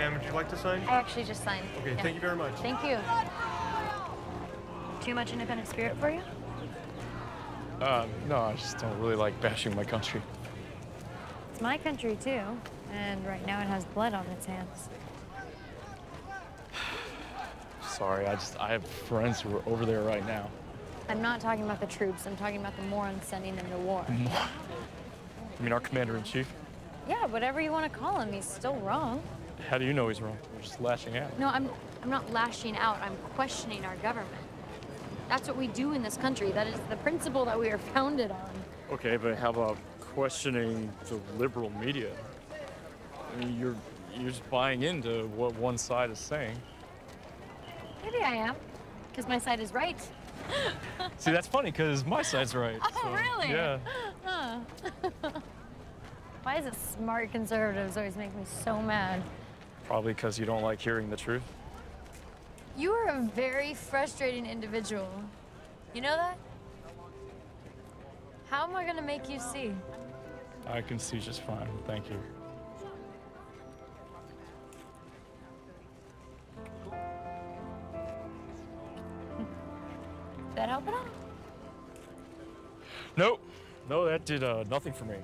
sign would you like to sign? I actually just signed. Okay, Yeah. thank you very much. Thank you. Too much independent spirit for you? Uh, no, I just don't really like bashing my country. It's my country too, and right now it has blood on its hands. Sorry, I just I have friends who are over there right now. I'm not talking about the troops. I'm talking about the morons sending them to war. I mean, our commander in chief. Yeah, whatever you want to call him, he's still wrong. How do you know he's wrong? We're just lashing out. No, I'm I'm not lashing out. I'm questioning our government. That's what we do in this country. That is the principle that we are founded on. Okay, but how about questioning the liberal media? I mean, you're you're just buying into what one side is saying. Maybe I am, because my side is right. See, that's funny because my side's right. Oh, so, really? Yeah. Huh. Why is it smart conservatives always make me so mad? Probably because you don't like hearing the truth. You are a very frustrating individual. You know that? How am I gonna make you see? I can see just fine. Thank you. Did that help at all? Nope. No, that did uh, nothing for me.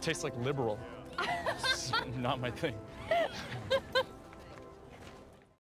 Tastes like liberal. Not my thing.